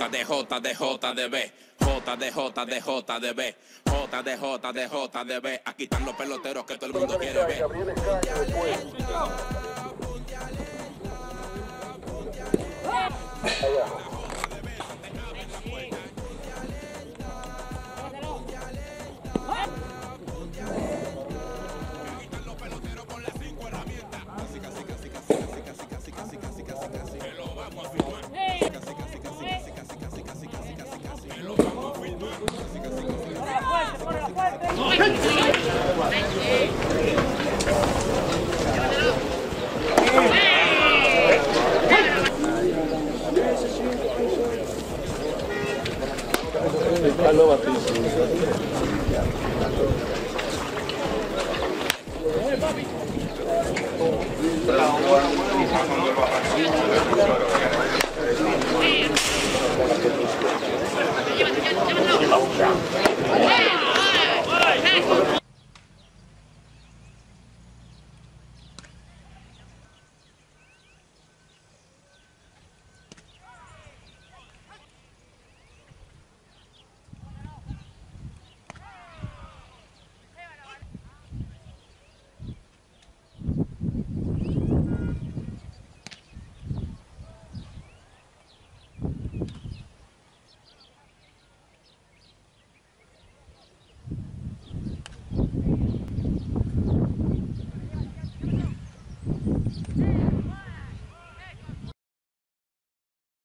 J de J de J de B. J de J de J de B. J de J de J de B. Aquí están los peloteros que todo el mundo quiere ver. Yeah. Three, two, one.